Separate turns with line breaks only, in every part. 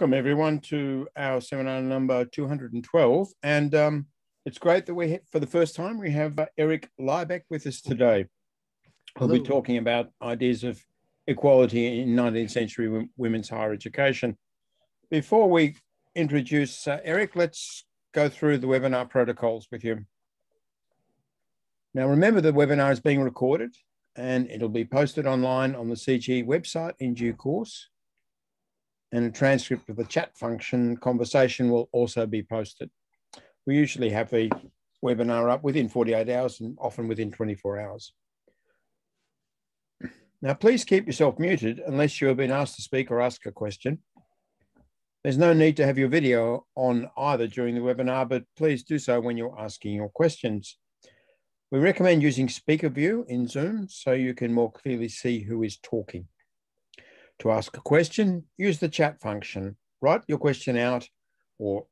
welcome everyone to our seminar number 212. And um, it's great that we, for the first time, we have uh, Eric Lybeck with us today. We'll be talking about ideas of equality in 19th century women's higher education. Before we introduce uh, Eric, let's go through the webinar protocols with you. Now, remember the webinar is being recorded and it'll be posted online on the CG website in due course and a transcript of the chat function conversation will also be posted. We usually have the webinar up within 48 hours and often within 24 hours. Now, please keep yourself muted unless you have been asked to speak or ask a question. There's no need to have your video on either during the webinar, but please do so when you're asking your questions. We recommend using speaker view in Zoom so you can more clearly see who is talking. To ask a question, use the chat function. Write your question out or,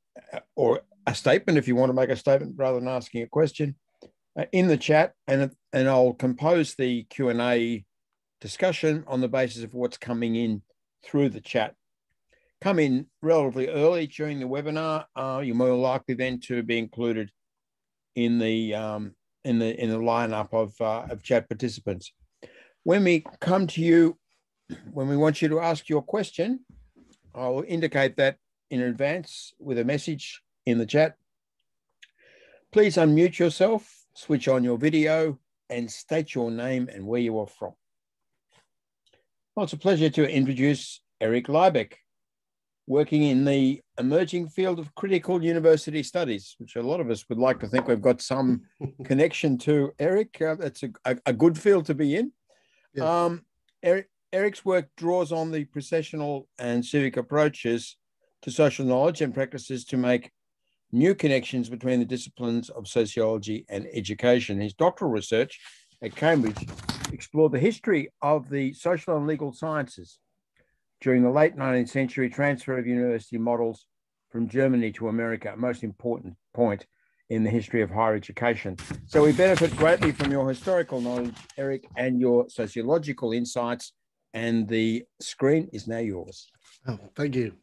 or a statement if you want to make a statement rather than asking a question uh, in the chat and, and I'll compose the Q&A discussion on the basis of what's coming in through the chat. Come in relatively early during the webinar. Uh, you're more likely then to be included in the um, in the in the lineup of uh, of chat participants. When we come to you when we want you to ask your question, I'll indicate that in advance with a message in the chat. Please unmute yourself, switch on your video, and state your name and where you are from. Well, it's a pleasure to introduce Eric Lybeck, working in the emerging field of critical university studies, which a lot of us would like to think we've got some connection to. Eric, uh, that's a, a, a, good field to be in. Um, Eric, Eric's work draws on the processual and civic approaches to social knowledge and practices to make new connections between the disciplines of sociology and education. His doctoral research at Cambridge explored the history of the social and legal sciences during the late 19th century transfer of university models from Germany to America, a most important point in the history of higher education. So we benefit greatly from your historical knowledge, Eric, and your sociological insights and the screen is now yours.
Oh, thank you.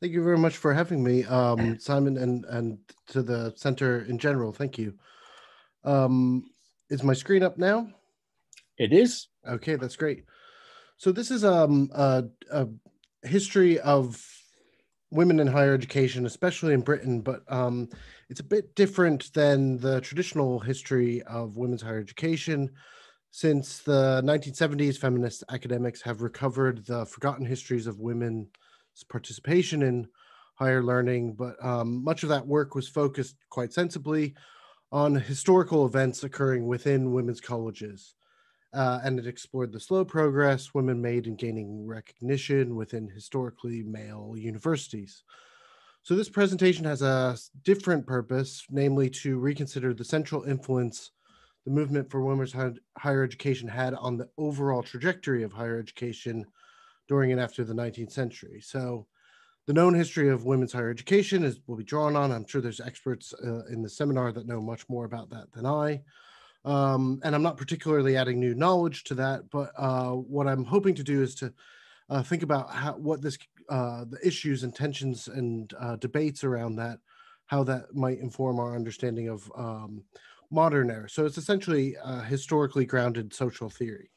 Thank you very much for having me, um, Simon, and, and to the center in general. Thank you. Um, is my screen up now?
It is.
Okay, that's great. So this is um, a, a history of women in higher education, especially in Britain, but um, it's a bit different than the traditional history of women's higher education. Since the 1970s, feminist academics have recovered the forgotten histories of women's participation in higher learning, but um, much of that work was focused quite sensibly on historical events occurring within women's colleges. Uh, and it explored the slow progress women made in gaining recognition within historically male universities. So, this presentation has a different purpose, namely to reconsider the central influence the movement for women's higher education had on the overall trajectory of higher education during and after the 19th century. So, the known history of women's higher education is will be drawn on. I'm sure there's experts uh, in the seminar that know much more about that than I. Um, and I'm not particularly adding new knowledge to that, but uh, what I'm hoping to do is to uh, think about how, what this, uh, the issues and tensions and uh, debates around that, how that might inform our understanding of um, modern era. So it's essentially a historically grounded social theory.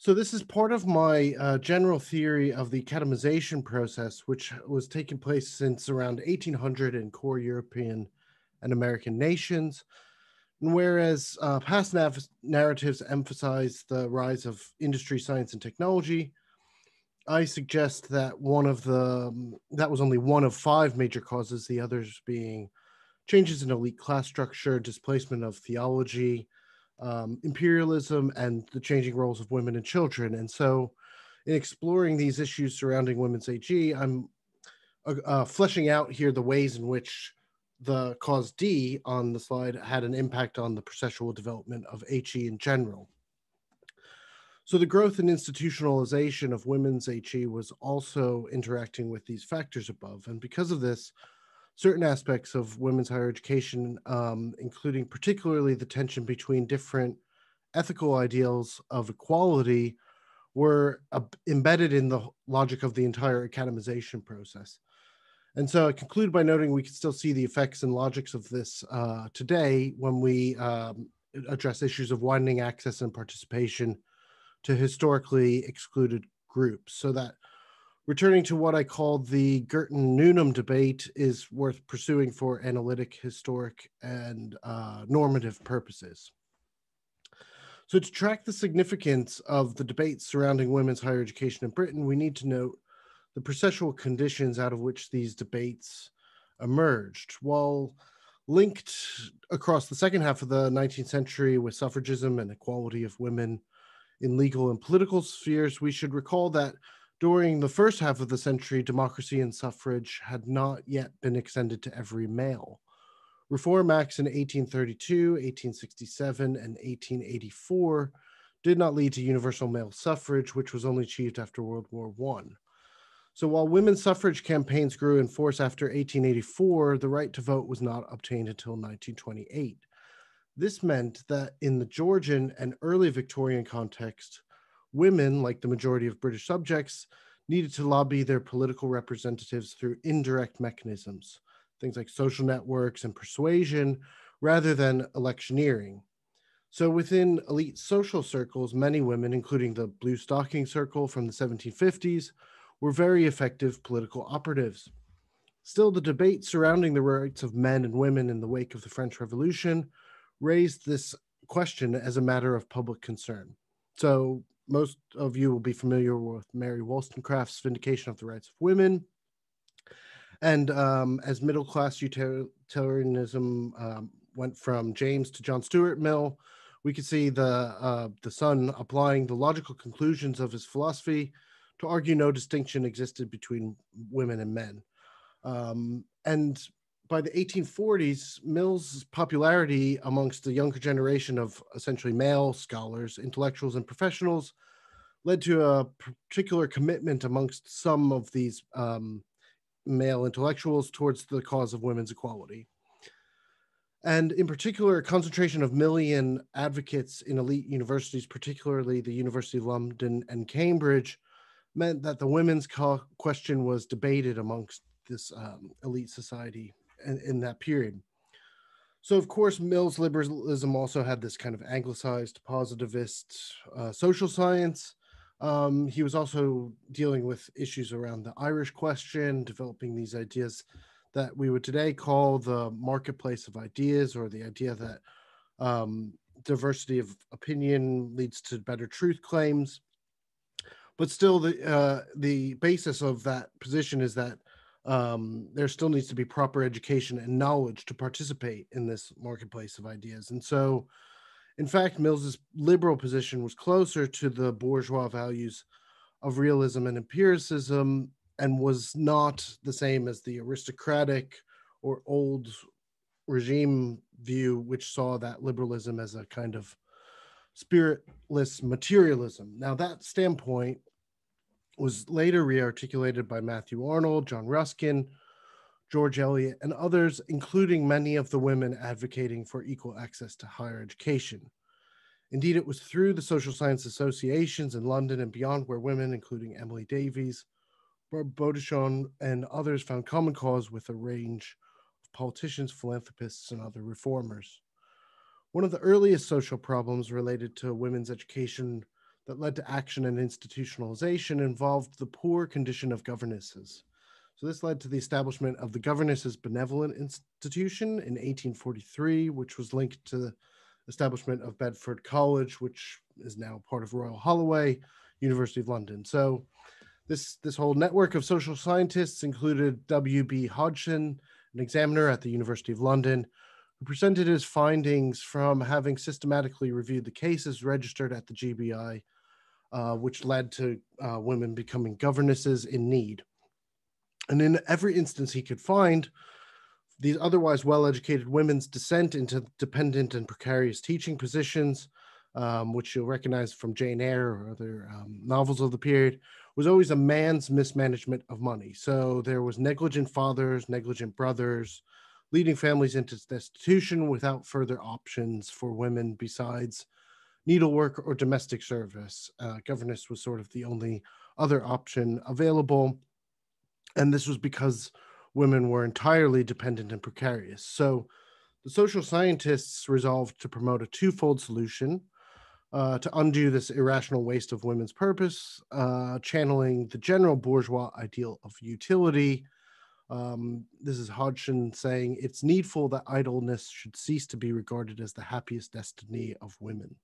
So this is part of my uh, general theory of the academization process, which was taking place since around 1800 in core European and American nations. And whereas uh, past nav- narratives emphasize the rise of industry, science, and technology, I suggest that one of the that was only one of five major causes, the others being changes in elite class structure, displacement of theology, um, imperialism, and the changing roles of women and children. And so, in exploring these issues surrounding women's HE, I'm uh, uh, fleshing out here the ways in which the cause D on the slide had an impact on the processual development of HE in general. So the growth and institutionalization of women's HE was also interacting with these factors above. And because of this, certain aspects of women's higher education, um, including particularly the tension between different ethical ideals of equality, were uh, embedded in the logic of the entire academization process. And so I conclude by noting we can still see the effects and logics of this uh, today when we um, address issues of widening access and participation to historically excluded groups. So that returning to what I call the Girton Newnham debate is worth pursuing for analytic, historic, and uh, normative purposes. So, to track the significance of the debates surrounding women's higher education in Britain, we need to note the processual conditions out of which these debates emerged. While linked across the second half of the 19th century with suffragism and equality of women in legal and political spheres, we should recall that during the first half of the century, democracy and suffrage had not yet been extended to every male. Reform Acts in 1832, 1867, and 1884 did not lead to universal male suffrage, which was only achieved after World War I. So while women's suffrage campaigns grew in force after 1884, the right to vote was not obtained until 1928. This meant that in the Georgian and early Victorian context, women, like the majority of British subjects, needed to lobby their political representatives through indirect mechanisms, things like social networks and persuasion, rather than electioneering. So within elite social circles, many women, including the Blue Stocking Circle from the 1750s, were very effective political operatives. Still, the debate surrounding the rights of men and women in the wake of the French Revolution raised this question as a matter of public concern. So, most of you will be familiar with Mary Wollstonecraft's Vindication of the Rights of Women. And um, as middle class utilitarianism um, went from James to John Stuart Mill, we could see the uh, the son applying the logical conclusions of his philosophy to argue no distinction existed between women and men. Um, and by the 1840s, Mill's popularity amongst the younger generation of essentially male scholars, intellectuals, and professionals led to a particular commitment amongst some of these um, male intellectuals towards the cause of women's equality. And in particular, a concentration of Millian advocates in elite universities, particularly the University of London and Cambridge, meant that the women's question was debated amongst this um, elite society in, in, that period. So, of course, Mill's liberalism also had this kind of anglicized, positivist uh, social science. Um, he was also dealing with issues around the Irish question, developing these ideas that we would today call the marketplace of ideas, or the idea that um, diversity of opinion leads to better truth claims but still the uh, the basis of that position is that um, there still needs to be proper education and knowledge to participate in this marketplace of ideas. And so, in fact, Mills's liberal position was closer to the bourgeois values of realism and empiricism and was not the same as the aristocratic or old regime view, which saw that liberalism as a kind of spiritless materialism. Now, that standpoint was later rearticulated by Matthew Arnold, John Ruskin, George Eliot, and others, including many of the women advocating for equal access to higher education. Indeed, it was through the social science associations in London and beyond where women, including Emily Davies, Barb Bodichon, and others, found common cause with a range of politicians, philanthropists, and other reformers. One of the earliest social problems related to women's education that led to action and institutionalization involved the poor condition of governesses. So this led to the establishment of the Governesses Benevolent Institution in 1843, which was linked to the establishment of Bedford College, which is now part of Royal Holloway, University of London. So this, this whole network of social scientists included W.B. Hodgson, an examiner at the University of London, who presented his findings from having systematically reviewed the cases registered at the GBI uh, which led to uh, women becoming governesses in need. And in every instance he could find, these otherwise well educated women's descent into dependent and precarious teaching positions, um, which you'll recognize from Jane Eyre or other um, novels of the period, was always a man's mismanagement of money. So there was negligent fathers, negligent brothers, leading families into destitution without further options for women besides needlework or domestic service. Uh, governess was sort of the only other option available. And this was because women were entirely dependent and precarious. So the social scientists resolved to promote a twofold solution uh, to undo this irrational waste of women's purpose, uh, channeling the general bourgeois ideal of utility. Um, this is Hodgson saying it's needful that idleness should cease to be regarded as the happiest destiny of women.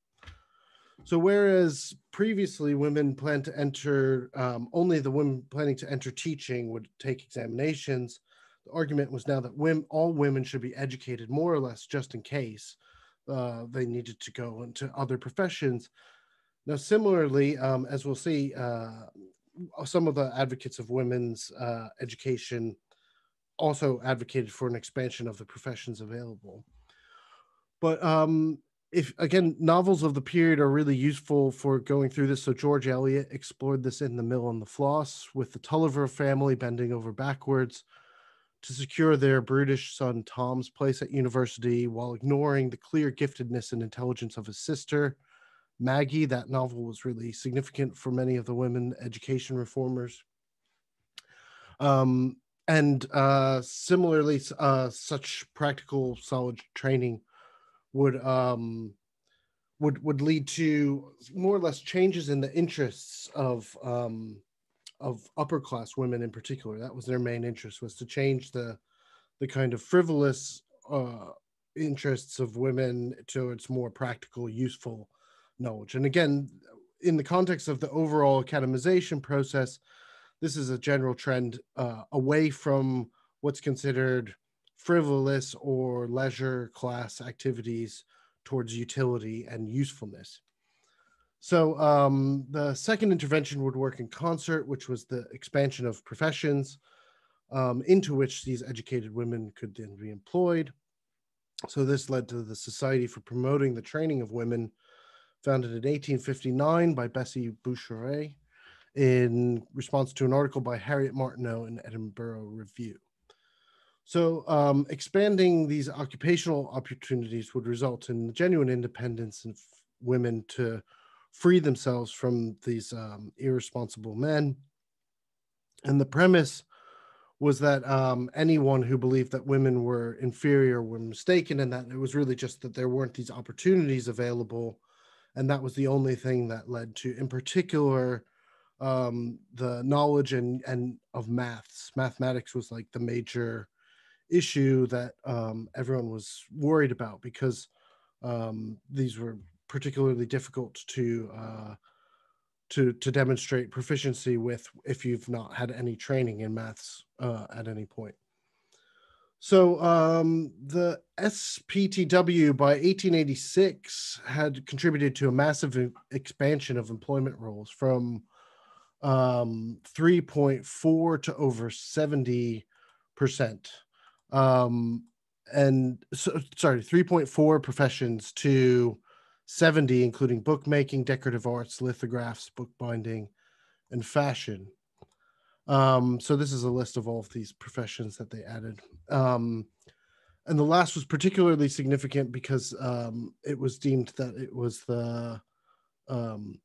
So, whereas previously women planned to enter, um, only the women planning to enter teaching would take examinations, the argument was now that women, all women should be educated more or less just in case uh, they needed to go into other professions. Now, similarly, um, as we'll see, uh, some of the advocates of women's uh, education also advocated for an expansion of the professions available. But um, if again, novels of the period are really useful for going through this. So George Eliot explored this in The Mill on the Floss with the Tulliver family bending over backwards to secure their brutish son Tom's place at university while ignoring the clear giftedness and intelligence of his sister. Maggie, that novel was really significant for many of the women education reformers. Um, and uh, similarly, uh, such practical, solid training would um, would would lead to more or less changes in the interests of um, of upper class women in particular. That was their main interest was to change the the kind of frivolous uh, interests of women towards more practical, useful knowledge. And again, in the context of the overall academization process, this is a general trend uh, away from what's considered frivolous or leisure class activities towards utility and usefulness. So um, the second intervention would work in concert, which was the expansion of professions um, into which these educated women could then be employed. So this led to the Society for Promoting the Training of Women, founded in 1859 by Bessie Boucherett in response to an article by Harriet Martineau in Edinburgh Review. So um, expanding these occupational opportunities would result in genuine independence of women to free themselves from these um, irresponsible men. And the premise was that um, anyone who believed that women were inferior were mistaken, and that it was really just that there weren't these opportunities available. And that was the only thing that led to, in particular, um, the knowledge and, and of maths. Mathematics was like the major issue that um, everyone was worried about because um, these were particularly difficult to uh, to to demonstrate proficiency with if you've not had any training in maths uh, at any point. So um, the SPTW by 1886 had contributed to a massive expansion of employment roles from um, 3.4 to over 70 percent. Um, and so, sorry, 3.4 professions to 70, including bookmaking, decorative arts, lithographs, bookbinding, and fashion. Um, so this is a list of all of these professions that they added. Um, and the last was particularly significant because um, it was deemed that it was the um,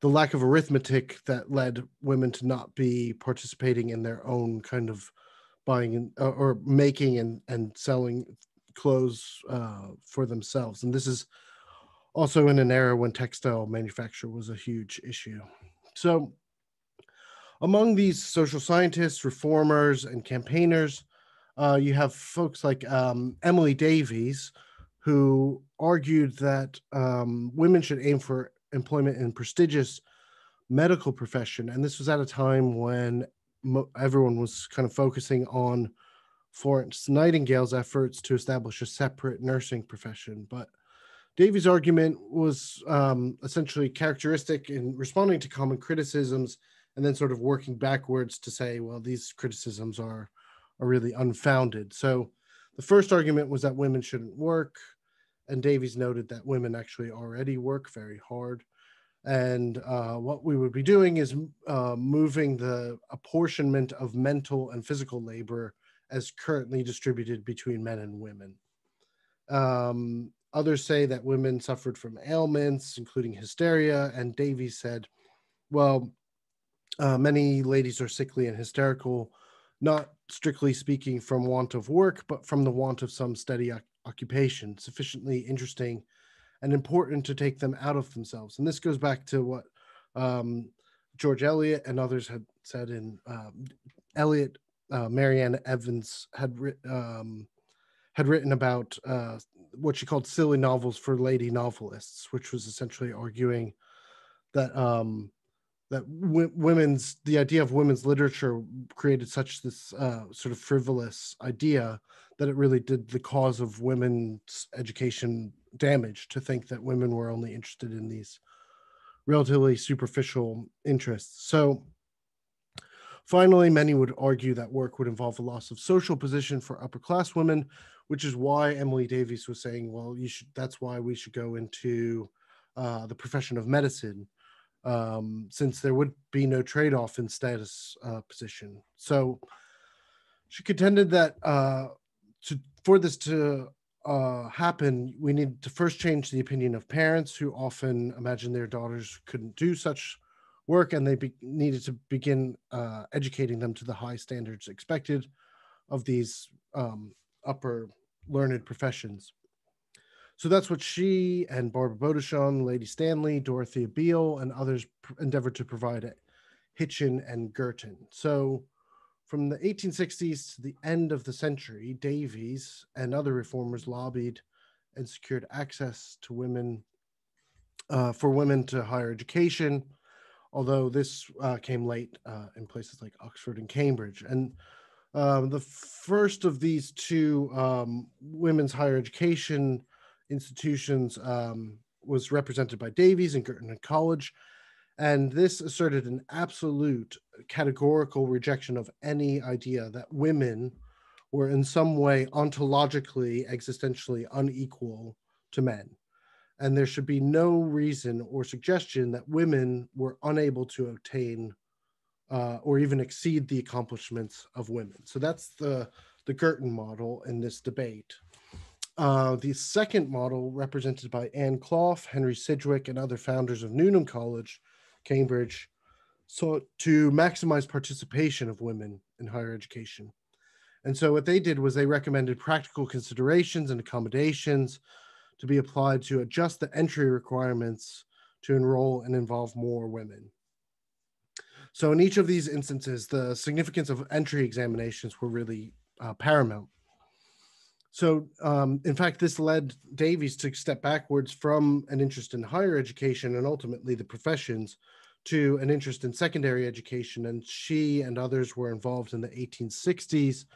the lack of arithmetic that led women to not be participating in their own kind of buying uh, or making and, and selling clothes uh, for themselves. And this is also in an era when textile manufacture was a huge issue. So, among these social scientists, reformers, and campaigners, uh, you have folks like um, Emily Davies, who argued that um, women should aim for employment in prestigious medical profession. And this was at a time when everyone was kind of focusing on Florence Nightingale's efforts to establish a separate nursing profession. But Davies' argument was um, essentially characteristic in responding to common criticisms and then sort of working backwards to say, well, these criticisms are, are really unfounded. So the first argument was that women shouldn't work. And Davies noted that women actually already work very hard. And uh, what we would be doing is uh, moving the apportionment of mental and physical labor as currently distributed between men and women. Um, others say that women suffered from ailments, including hysteria. And Davies said, well, uh, many ladies are sickly and hysterical, not strictly speaking from want of work, but from the want of some steady occupation, sufficiently interesting and important to take them out of themselves. And this goes back to what um, George Eliot and others had said in um, Eliot, uh, Mary Ann Evans had um, had written about uh, what she called silly novels for lady novelists, which was essentially arguing that um, that w- women's the idea of women's literature created such this uh, sort of frivolous idea that it really did the cause of women's education damage to think that women were only interested in these relatively superficial interests. So finally, many would argue that work would involve a loss of social position for upper class women, which is why Emily Davies was saying, well, you should that's why we should go into uh, the profession of medicine um, since there would be no trade off in status uh, position. So she contended that uh, to, for this to uh, happen, we need to first change the opinion of parents who often imagine their daughters couldn't do such work and they be, needed to begin uh, educating them to the high standards expected of these um, upper learned professions. So that's what she and Barbara Bodichon, Lady Stanley, Dorothea Beale, and others endeavored to provide at Hitchin and Girton. So from the 1860s to the end of the century, Davies and other reformers lobbied and secured access to women uh, for women to higher education, although this uh, came late uh, in places like Oxford and Cambridge. And um, the first of these two um, women's higher education institutions um, was represented by Davies and Girton College. And this asserted an absolute categorical rejection of any idea that women were in some way ontologically, existentially unequal to men. And there should be no reason or suggestion that women were unable to obtain uh, or even exceed the accomplishments of women. So that's the, the Girton model in this debate. Uh, the second model, represented by Anne Clough, Henry Sidgwick, and other founders of Newnham College, Cambridge, sought to maximize participation of women in higher education. And so what they did was they recommended practical considerations and accommodations to be applied to adjust the entry requirements to enroll and involve more women. So in each of these instances, the significance of entry examinations were really uh, paramount. So, um, in fact, this led Davies to step backwards from an interest in higher education and ultimately the professions to an interest in secondary education. And she and others were involved in the 1860s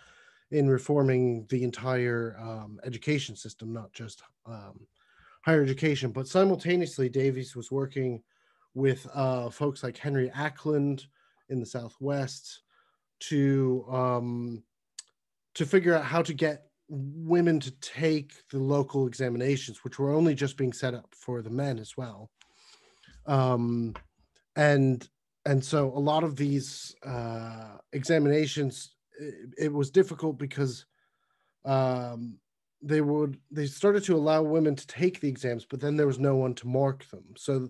in reforming the entire um, education system, not just um, higher education. But simultaneously, Davies was working with uh, folks like Henry Acland in the Southwest to um, to figure out how to get women to take the local examinations, which were only just being set up for the men as well. Um, and and so a lot of these uh, examinations, it, it, was difficult because um, they would they started to allow women to take the exams, but then there was no one to mark them. So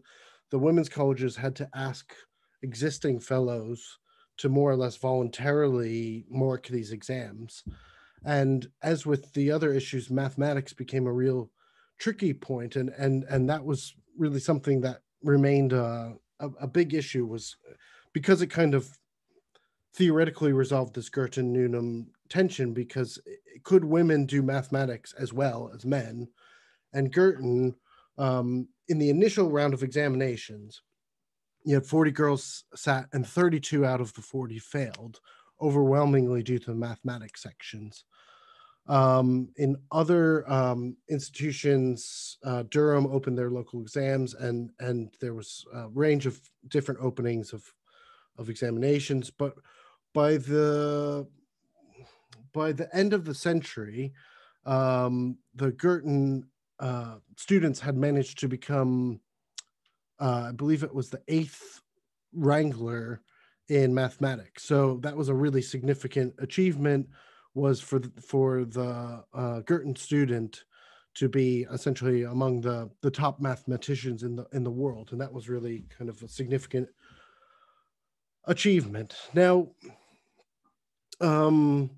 the women's colleges had to ask existing fellows to more or less voluntarily mark these exams. And as with the other issues, mathematics became a real tricky point, and and and that was really something that remained uh, a, a big issue was because it kind of theoretically resolved this Girton Newnham tension because could women do mathematics as well as men? And Girton, um, in the initial round of examinations, you had 40 girls sat and 32 out of the 40 failed, overwhelmingly due to the mathematics sections. Um, in other um, institutions, uh, Durham opened their local exams, and and there was a range of different openings of of examinations. But by the by the end of the century, um, the Girton uh, students had managed to become, uh, I believe it was the eighth wrangler in mathematics. So that was a really significant achievement was for the, for the uh, Girton student to be essentially among the the top mathematicians in the in the world, and that was really kind of a significant achievement. Now, um,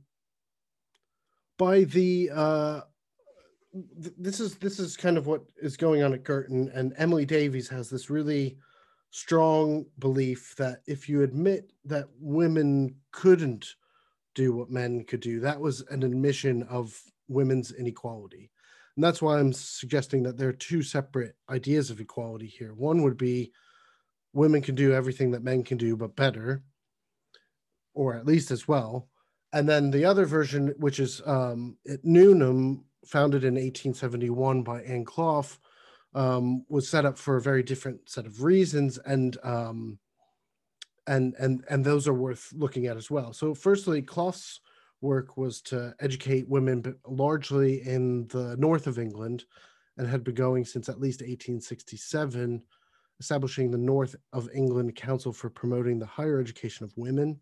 by the uh, th- this is this is kind of what is going on at Girton, and Emily Davies has this really strong belief that if you admit that women couldn't do what men could do, that was an admission of women's inequality. And that's why I'm suggesting that there are two separate ideas of equality here. One would be women can do everything that men can do, but better, or at least as well. And then the other version, which is um, at Newnham, founded in 1871 by Anne Clough, um, was set up for a very different set of reasons, and um, and and and those are worth looking at as well. So, firstly, Clough's work was to educate women, but largely in the north of England, and had been going since at least 1867, establishing the North of England Council for promoting the higher education of women.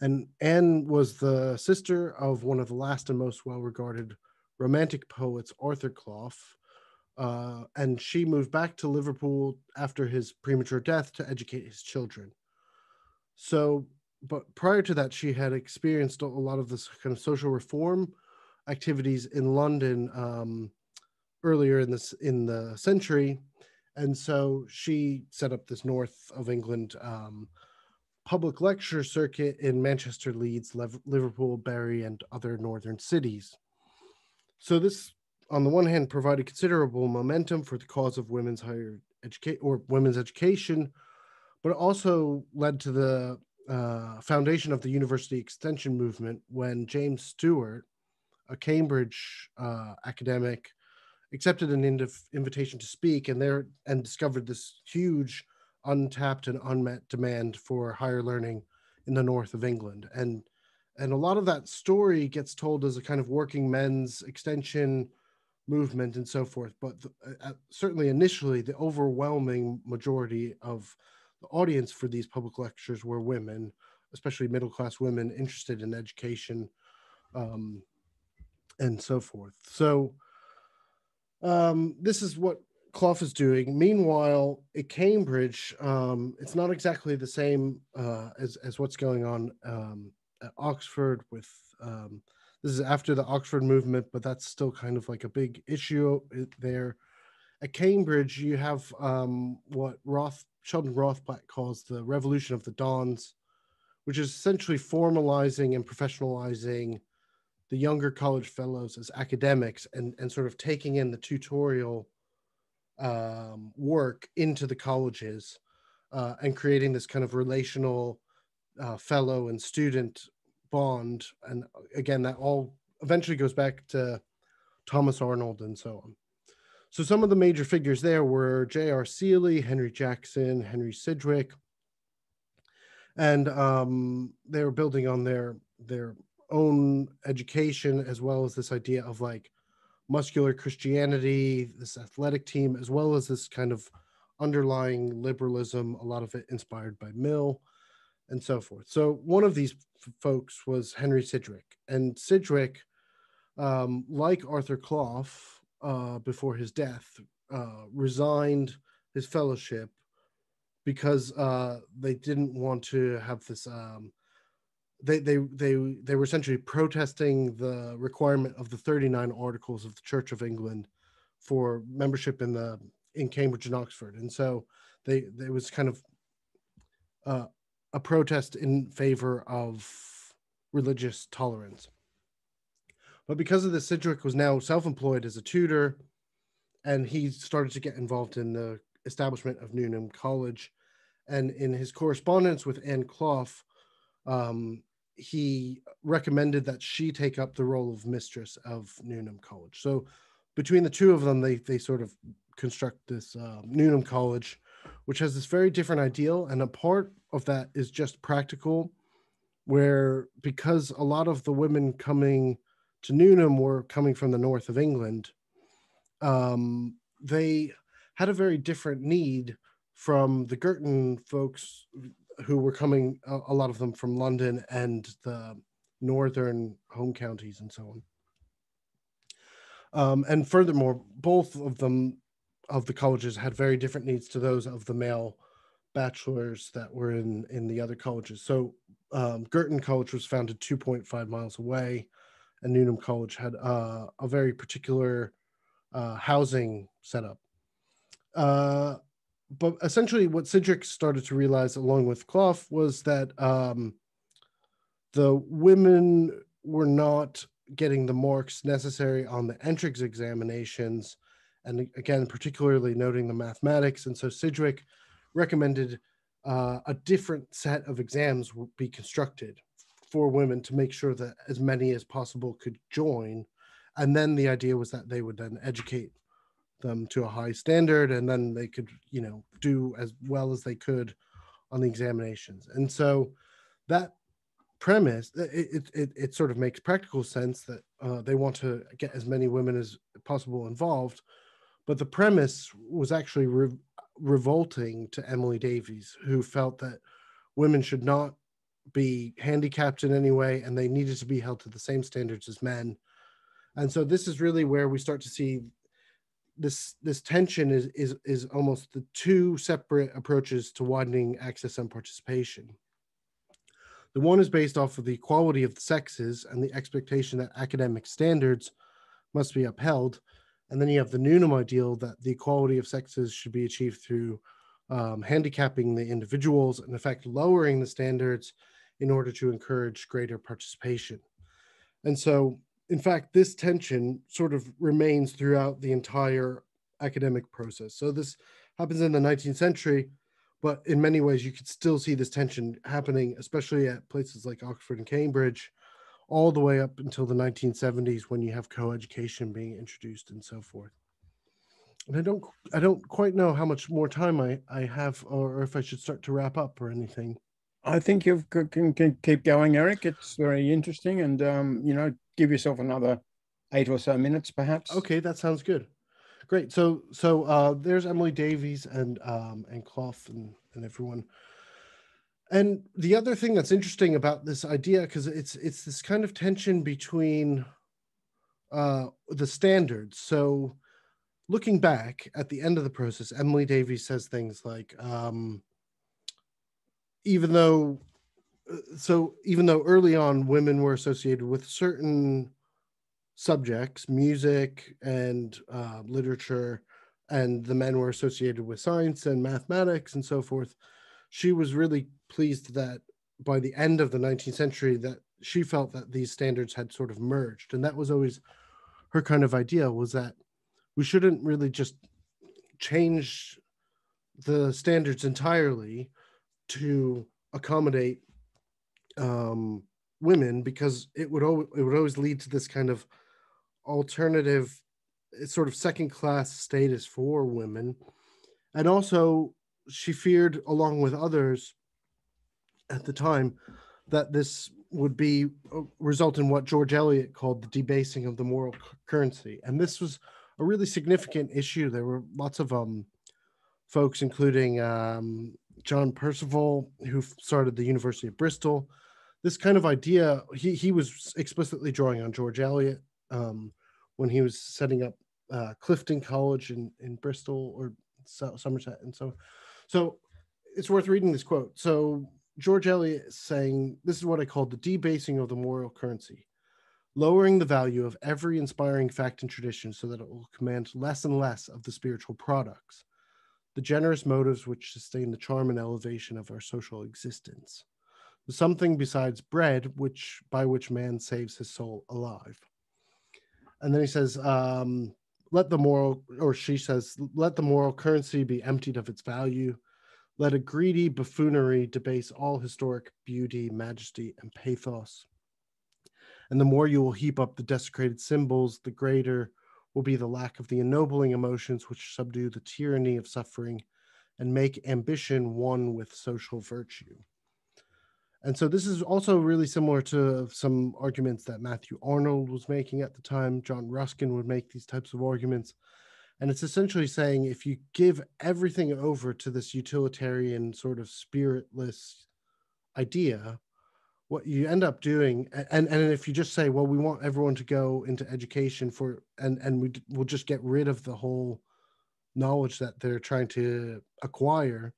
And Anne was the sister of one of the last and most well regarded romantic poets, Arthur Clough, uh, and she moved back to Liverpool after his premature death to educate his children. So, but prior to that, she had experienced a lot of this kind of social reform activities in London um, earlier in this in the century, and so she set up this North of England um, public lecture circuit in Manchester, Leeds, Liverpool, Bury, and other northern cities. So this on the one hand, provided considerable momentum for the cause of women's higher education or women's education, but also led to the uh, foundation of the university extension movement when James Stuart, a Cambridge uh, academic, accepted an inv- invitation to speak and there and discovered this huge untapped and unmet demand for higher learning in the north of England. And and a lot of that story gets told as a kind of working men's extension movement and so forth. But the, uh, uh, certainly initially, the overwhelming majority of the audience for these public lectures were women, especially middle class women interested in education um, and so forth. So um, this is what Clough is doing. Meanwhile, at Cambridge, um, it's not exactly the same uh, as, as what's going on um, at Oxford with um, this is after the Oxford movement, but that's still kind of like a big issue there. At Cambridge, you have um, what Roth Sheldon Rothblatt calls the revolution of the dons, which is essentially formalizing and professionalizing the younger college fellows as academics and, and sort of taking in the tutorial um, work into the colleges uh, and creating this kind of relational uh, fellow and student Bond, and again, that all eventually goes back to Thomas Arnold and so on. So some of the major figures there were J.R. Seeley, Henry Jackson, Henry Sidgwick, and um, they were building on their their own education as well as this idea of like muscular Christianity, this athletic team, as well as this kind of underlying liberalism, a lot of it inspired by Mill and so forth. So one of these f- folks was Henry Sidgwick, and Sidgwick, um, like Arthur Clough, uh, before his death, uh, resigned his fellowship because uh, they didn't want to have this. Um, they they they they were essentially protesting the requirement of the 39 articles of the Church of England for membership in the in Cambridge and Oxford, and so they it was kind of uh, a protest in favor of religious tolerance. But because of this, Sidgwick was now self employed as a tutor, and he started to get involved in the establishment of Newnham College. And in his correspondence with Anne Clough, um, he recommended that she take up the role of mistress of Newnham College. So between the two of them, they, they sort of construct this uh, Newnham College, which has this very different ideal. And a part of that is just practical, where because a lot of the women coming to Newnham were coming from the north of England, um, they had a very different need from the Girton folks who were coming, a, lot of them from London and the northern home counties and so on. Um, and furthermore, both of them of the colleges had very different needs to those of the male bachelors that were in in the other colleges. So um, Girton College was founded 2.5 miles away, and Newnham College had uh, a very particular uh, housing setup. Uh, but essentially, what Sidgwick started to realize, along with Clough, was that um, the women were not getting the marks necessary on the entrance examinations, and again, particularly noting the mathematics. And so Sidgwick recommended uh, a different set of exams be constructed for women to make sure that as many as possible could join. And then the idea was that they would then educate them to a high standard and then they could, you know, do as well as they could on the examinations. And so that premise, it, it, it sort of makes practical sense that uh, they want to get as many women as possible involved. But the premise was actually re- revolting to Emily Davies, who felt that women should not be handicapped in any way and they needed to be held to the same standards as men. And so this is really where we start to see this this tension is is is almost the two separate approaches to widening access and participation. The one is based off of the equality of the sexes and the expectation that academic standards must be upheld, and then you have the Newnham ideal that the equality of sexes should be achieved through um, handicapping the individuals and, in fact, lowering the standards in order to encourage greater participation. And so, in fact, this tension sort of remains throughout the entire academic process. So, this happens in the 19th century, but in many ways, you could still see this tension happening, especially at places like Oxford and Cambridge, all the way up until the 1970s when you have co-education being introduced and so forth. And I don't I don't quite know how much more time I, I have or if I should start to wrap up or anything.
I think you can, can keep going, Eric. It's very interesting, and um, you know, give yourself another eight or so minutes, perhaps.
Okay, that sounds good. Great. So, so uh, there's Emily Davies and um, and Clough and and everyone. And the other thing that's interesting about this idea, because it's it's this kind of tension between uh, the standards. So, looking back at the end of the process, Emily Davies says things like, um, even though, uh, so even though early on women were associated with certain subjects, music and uh, literature, and the men were associated with science and mathematics and so forth she was really pleased that by the end of the 19th century that she felt that these standards had sort of merged. And that was always her kind of idea was that we shouldn't really just change the standards entirely to accommodate um, women because it would al- it would always lead to this kind of alternative sort of second class status for women. And also she feared, along with others at the time, that this would be uh, result in what George Eliot called the debasing of the moral currency, and this was a really significant issue. There were lots of um, folks, including um, John Percival, who started the University of Bristol. This kind of idea, he he was explicitly drawing on George Eliot um, when he was setting up uh, Clifton College in in Bristol or Somerset, and so so it's worth reading this quote. So George Eliot is saying, This is what I call the debasing of the moral currency, lowering the value of every inspiring fact and tradition so that it will command less and less of the spiritual products, the generous motives which sustain the charm and elevation of our social existence, the something besides bread which by which man saves his soul alive. And then he says, um, let the moral, or she says, let the moral currency be emptied of its value. Let a greedy buffoonery debase all historic beauty, majesty, and pathos. And the more you will heap up the desecrated symbols, the greater will be the lack of the ennobling emotions which subdue the tyranny of suffering and make ambition one with social virtue. And so this is also really similar to some arguments that Matthew Arnold was making at the time. John Ruskin would make these types of arguments. And it's essentially saying if you give everything over to this utilitarian sort of spiritless idea, what you end up doing and and if you just say well we want everyone to go into education for and and we we'll just get rid of the whole knowledge that they're trying to acquire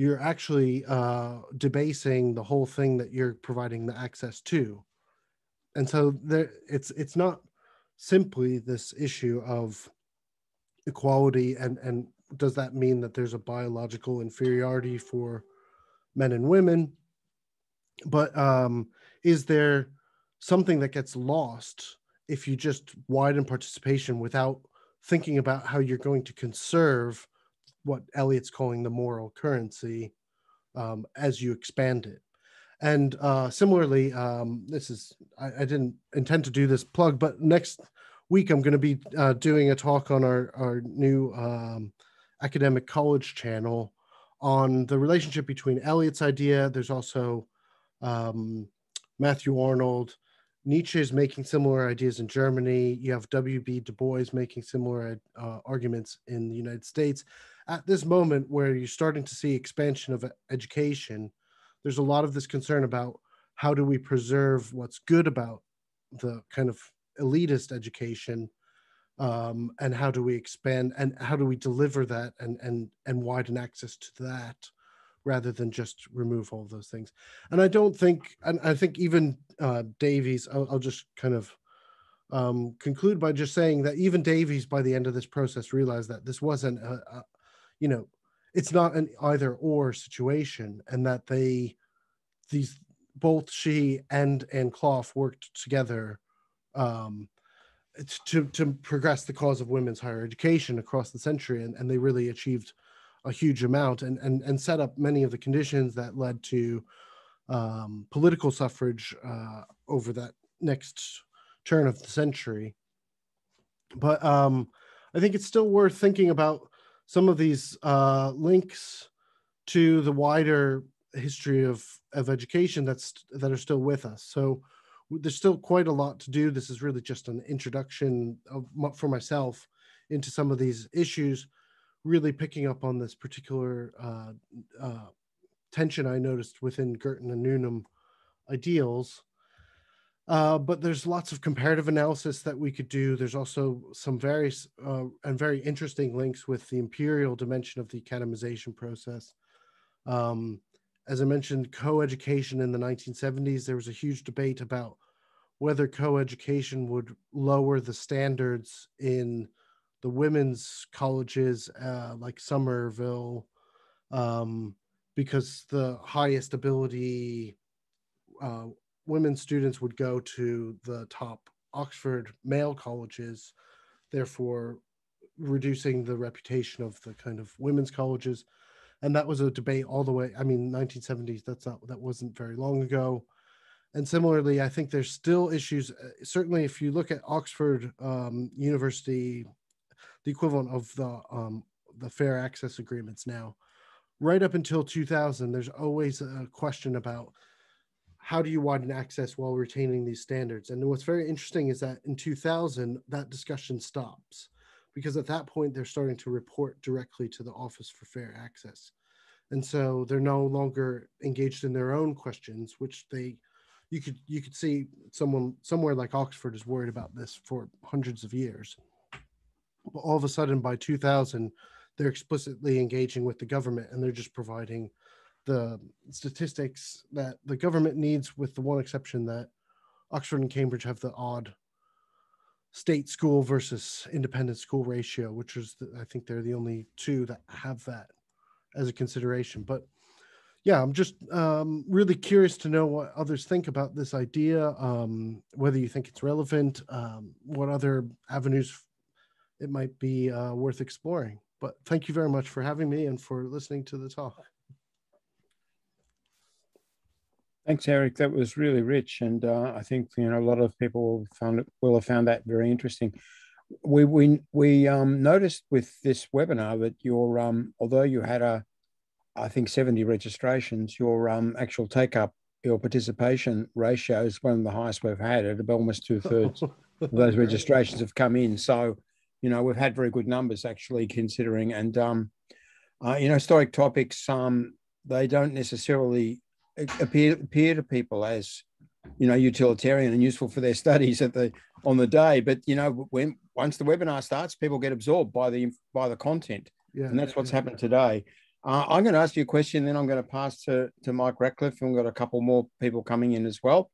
you're actually uh, debasing the whole thing that you're providing the access to. And so there it's it's not simply this issue of equality and and does that mean that there's a biological inferiority for men and women but um, is there something that gets lost if you just widen participation without thinking about how you're going to conserve what Eliot's calling the moral currency um, as you expand it? And uh, similarly, um, this is, I, I, didn't intend to do this plug, but next week I'm going to be uh, doing a talk on our, our new um, academic college channel on the relationship between Eliot's idea. There's also um, Matthew Arnold. Nietzsche is making similar ideas in Germany. You have W.B. Du Bois making similar uh, arguments in the United States. At this moment, where you're starting to see expansion of education, there's a lot of this concern about how do we preserve what's good about the kind of elitist education um, and how do we expand and how do we deliver that and and and widen access to that rather than just remove all those things. And I don't think, and I think even uh, Davies, I'll, I'll just kind of um, conclude by just saying that even Davies, by the end of this process, realized that this wasn't, a, a, you know, it's not an either or situation, and that they, these, both she and and Clough worked together um, to to progress the cause of women's higher education across the century, and, and they really achieved a huge amount and, and, and set up many of the conditions that led to um, political suffrage uh, over that next turn of the century. But um, I think it's still worth thinking about some of these uh, links to the wider history of, of education that's that are still with us. So there's still quite a lot to do. This is really just an introduction of, for myself into some of these issues really picking up on this particular uh, uh, tension I noticed within Girton and Newnham ideals. Uh, but there's lots of comparative analysis that we could do. There's also some very uh, and very interesting links with the imperial dimension of the academization process. Um, as I mentioned, co-education in the 1970s, there was a huge debate about whether co-education would lower the standards in the women's colleges uh, like Somerville, um, because the highest ability uh, women students would go to the top Oxford male colleges, therefore reducing the reputation of the kind of women's colleges. And that was a debate all the way. I mean, 1970s. That's not that wasn't very long ago. And similarly, I think there's still issues. Uh, certainly, if you look at Oxford um, University the equivalent of the um, the fair access agreements now. Right up until 2000, there's always a question about how do you widen access while retaining these standards. And what's very interesting is that in 2000, that discussion stops because at that point they're starting to report directly to the Office for Fair Access. And so they're no longer engaged in their own questions, which they you could you could see someone somewhere like Oxford is worried about this for hundreds of years but all of a sudden by 2000 they're explicitly engaging with the government and they're just providing the statistics that the government needs with the one exception that oxford and cambridge have the odd state school versus independent school ratio which is the, i think they're the only two that have that as a consideration but yeah i'm just um, really curious to know what others think about this idea um, whether you think it's relevant um, what other avenues it might be uh, worth exploring. But thank you very much for having me and for listening to the talk.
Thanks, Eric. That was really rich, and uh, I think you know a lot of people found it, will have found that very interesting. We we we um, noticed with this webinar that your um, although you had a I think 70 registrations, your um, actual take up, your participation ratio is one of the highest we've had at almost two thirds of those registrations have come in. So you know, we've had very good numbers actually considering, and um, uh, you know, historic topics, um, they don't necessarily appear appear to people as you know utilitarian and useful for their studies at the on the day. But you know when once the webinar starts people get absorbed by the by the content. Yeah, and that's what's yeah. happened today. Uh, i'm going to ask you a question then i'm going to pass to to mike ratcliffe and we've got a couple more people coming in as well.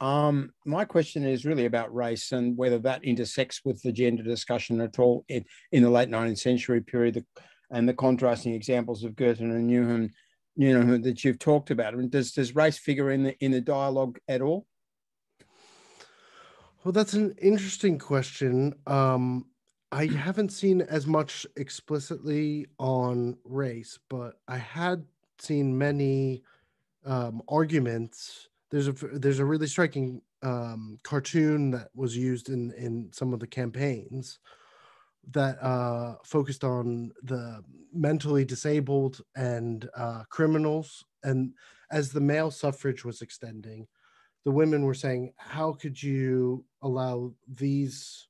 Um, my question is really about race and whether that intersects with the gender discussion at all in, in the late 19th century period the, and the contrasting examples of Girton and Newnham you know that you've talked about. I mean, does does race figure in the in the dialogue at all?
Well, that's an interesting question. Um, I haven't seen as much explicitly on race, but I had seen many um, arguments. There's a there's a really striking um, cartoon that was used in in some of the campaigns that uh, focused on the mentally disabled and uh, criminals. And as the male suffrage was extending, the women were saying, "How could you allow these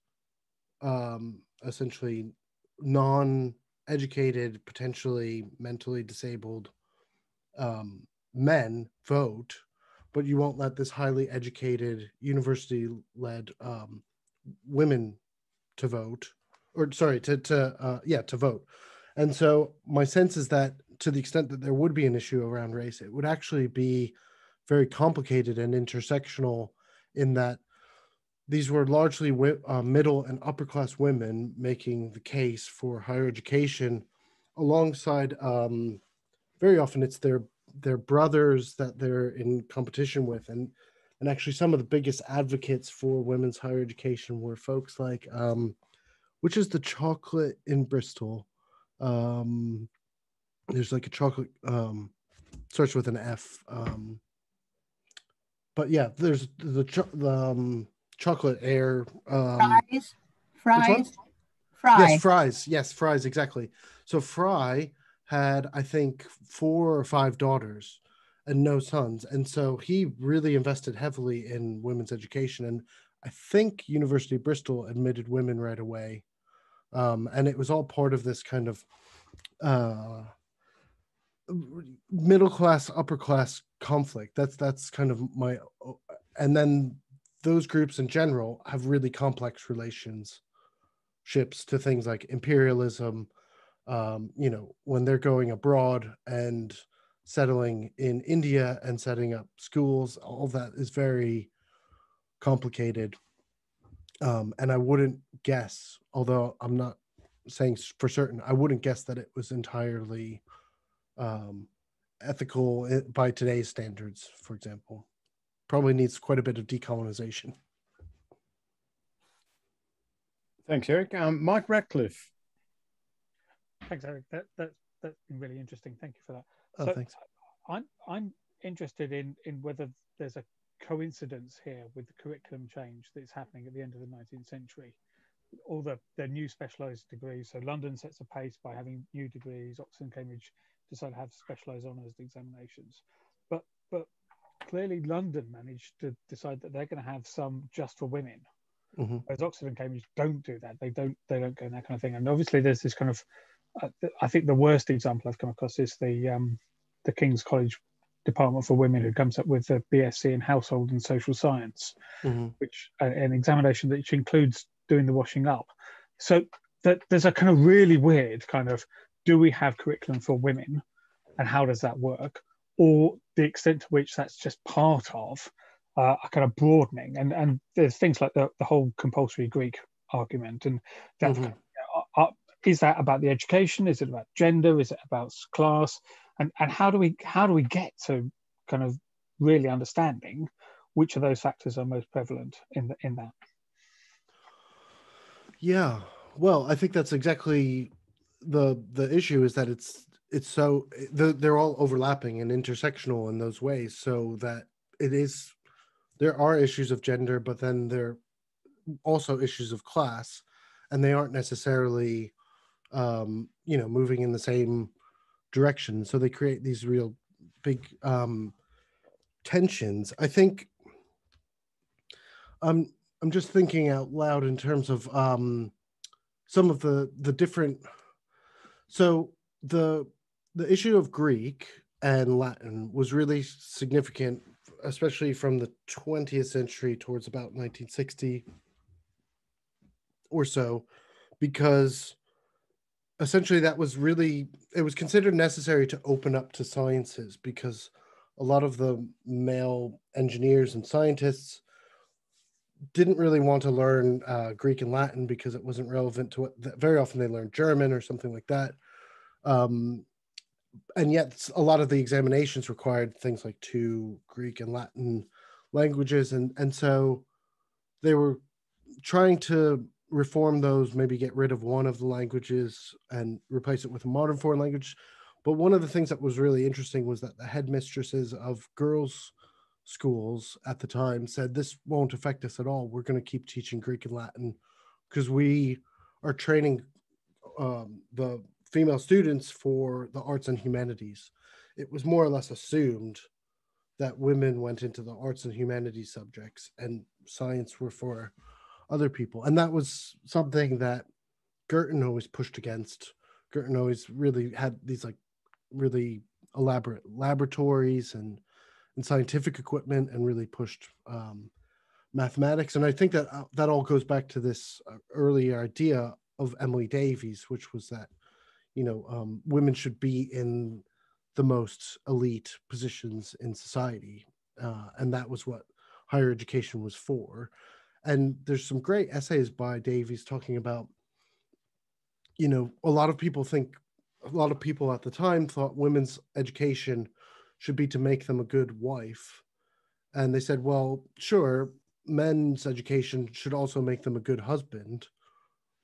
um, essentially non-educated, potentially mentally disabled um, men vote, but you won't let this highly educated, university-led um, women to vote?" Or sorry, to to uh, yeah, to vote. And so my sense is that to the extent that there would be an issue around race, it would actually be very complicated and intersectional in that these were largely uh, middle and upper class women making the case for higher education alongside um, very often it's their their brothers that they're in competition with and and actually some of the biggest advocates for women's higher education were folks like um, which is the chocolate in Bristol. Um, there's like a chocolate um, starts with an F. Um, but yeah, there's the cho- the um, chocolate air um,
Fry's. Fry's. Fry.
Yes, Fry's. Yes, Fry's. Exactly. So Fry had, I think, four or five daughters and no sons, and so he really invested heavily in women's education. And I think University of Bristol admitted women right away um, and it was all part of this kind of uh, middle class upper class conflict. That's that's kind of my and then those groups in general have really complex relationships to things like imperialism um, you know when they're going abroad and settling in india and setting up schools all that is very complicated um, and I wouldn't guess, although I'm not saying for certain, I wouldn't guess that it was entirely um, ethical eh, by today's standards, for example. Probably needs quite a bit of decolonization.
Thanks, Eric. Um, Mike Ratcliffe.
Thanks, Eric. That, that, that's been really interesting. Thank you for that.
Oh, so thanks.
I'm, I'm interested in, in whether there's a coincidence here with the curriculum change that's happening at the end of the 19th century. All the, the new specialised degrees. So London sets a pace by having new degrees. Oxford and Cambridge decide to have specialised honours examinations. But but clearly London managed to decide that they're going to have some just for women. Mm-hmm. Whereas Oxford and Cambridge don't do that. They don't they don't go in that kind of thing. And obviously there's this kind of uh, I think the worst example I've come across is the um, the King's College Department for Women who comes up with the BSc in Household and Social Science, mm-hmm. which uh, an examination that includes doing the washing up. So that there's a kind of really weird kind of do we have curriculum for women, and how does that work, or the extent to which that's just part of uh, a kind of broadening. And and there's things like the, the whole compulsory Greek argument, and that mm-hmm. uh, uh, is that about the education? Is it about gender? Is it about class? And and how do we how do we get to kind of really understanding which of those factors are most prevalent in the, in that?
Yeah. Well i think that's exactly the the issue is that it's it's so the, they're all overlapping and intersectional in those ways so that it is there are issues of gender but then there are also issues of class and they aren't necessarily um you know moving in the same direction. So they create these real big um, tensions. I think I'm I'm just thinking out loud in terms of um, some of the the different. So the the issue of Greek and Latin was really significant, especially from the 20th century towards about 1960 or so, because essentially that was really it was considered necessary to open up to sciences because a lot of the male engineers and scientists didn't really want to learn uh, Greek and Latin because it wasn't relevant to what. Very often they learned German or something like that, um, and yet a lot of the examinations required things like two Greek and Latin languages, and and so they were trying to reform those, maybe get rid of one of the languages and replace it with a modern foreign language. But one of the things that was really interesting was that the headmistresses of girls' schools at the time said, This won't affect us at all. We're going to keep teaching Greek and Latin because we are training um, the female students for the arts and humanities. It was more or less assumed that women went into the arts and humanities subjects and science were for other people. And that was something that Girton always pushed against. Girton always really had these like really elaborate laboratories and and scientific equipment and really pushed um, mathematics. And I think that uh, that all goes back to this uh, earlier idea of Emily Davies, which was that you know um, women should be in the most elite positions in society, uh, and that was what higher education was for and there's some great essays by Davies talking about you know a lot of people think a lot of people at the time thought women's education should be to make them a good wife. And they said well sure men's education should also make them a good husband